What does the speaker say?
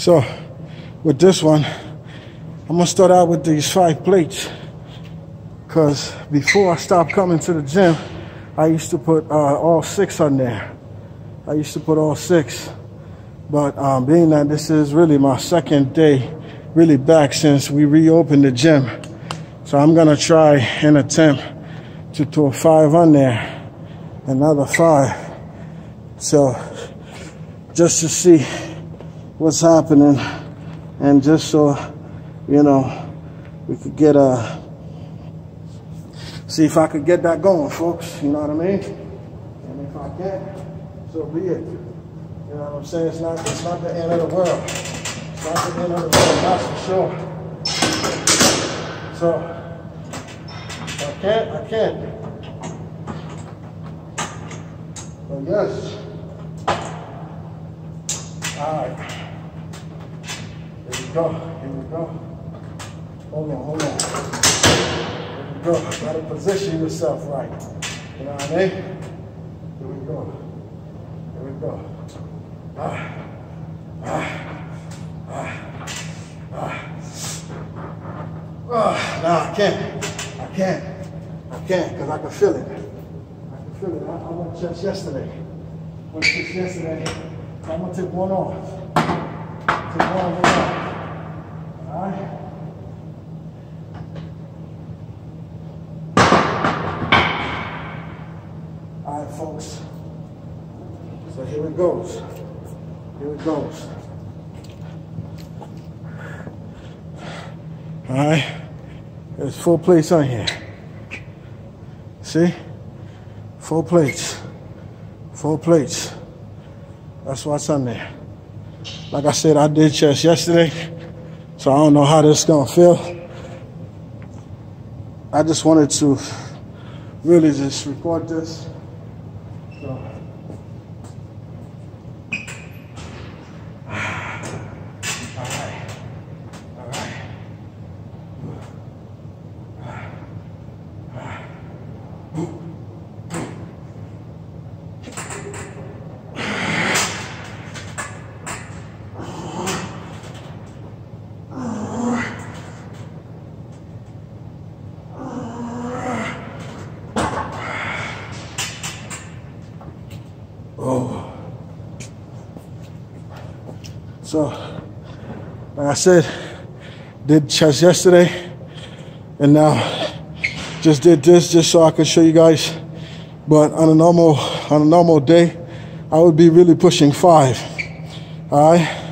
So with this one, I'm gonna start out with these five plates. Cause before I stopped coming to the gym, I used to put uh, all six on there. I used to put all six. But um, being that this is really my second day really back since we reopened the gym. So I'm gonna try and attempt to throw five on there, another five. So just to see what's happening and just so, you know, we could get a, see if I could get that going, folks. You know what I mean? And if I can't, so be it. You know what I'm saying? It's not, it's not the end of the world. It's not the end of the world, that's for sure. So, I can't, I can't. But yes. All right. Go, here we go. Hold on, hold on. Here we go. Gotta position yourself right. You know what I mean? Here we go. Here we go. Ah. Ah. Ah. Ah. Ah. No, I can't. I can't. I can't because I can feel it. I can feel it. I, I went chest yesterday. Went chest yesterday. I'm gonna take one off. Take one off. Alright? Alright, folks. So here it goes. Here it goes. Alright. There's four plates on here. See? Four plates. Four plates. That's what's on there. Like I said, I did chest yesterday, so I don't know how this is gonna feel. I just wanted to really just record this. So, like I said, did chest yesterday, and now just did this just so I could show you guys. But on a normal on a normal day, I would be really pushing five. All right.